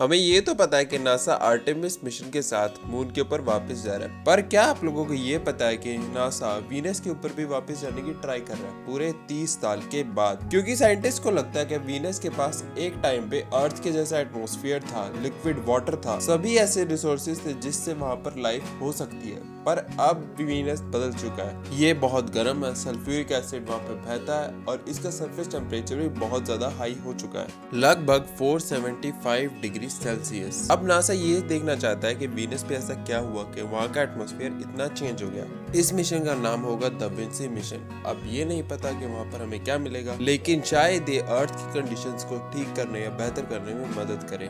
हमें ये तो पता है कि नासा आर्टेमिस मिशन के साथ मून के ऊपर वापस जा रहा है। पर क्या आप लोगों को ये पता है कि नासा वीनस के ऊपर भी वापस जाने की ट्राई कर रहा है पूरे 30 साल के बाद? क्योंकि साइंटिस्ट को लगता है कि वीनस के पास एक टाइम पे अर्थ के जैसा एटमोसफियर था लिक्विड वाटर था, सभी ऐसे रिसोर्सेज थे जिससे वहाँ पर लाइफ हो सकती है। पर अब वीनस बदल चुका है। ये बहुत गर्म है सल्फ्यूरिक एसिड वहाँ पे बहता है और इसका सरफेस टेम्परेचर भी बहुत ज़्यादा हाई हो चुका है। लगभग 475 डिग्री डिग्री सेल्सियस अब नासा ये देखना चाहता है कि वीनस पे ऐसा क्या हुआ कि वहाँ का एटमोसफियर इतना चेंज हो गया। इस मिशन का नाम होगा द विंसी मिशन अब ये नहीं पता कि वहाँ पर हमें क्या मिलेगा, लेकिन शायद ये अर्थ की कंडीशंस को ठीक करने या बेहतर करने में मदद करे।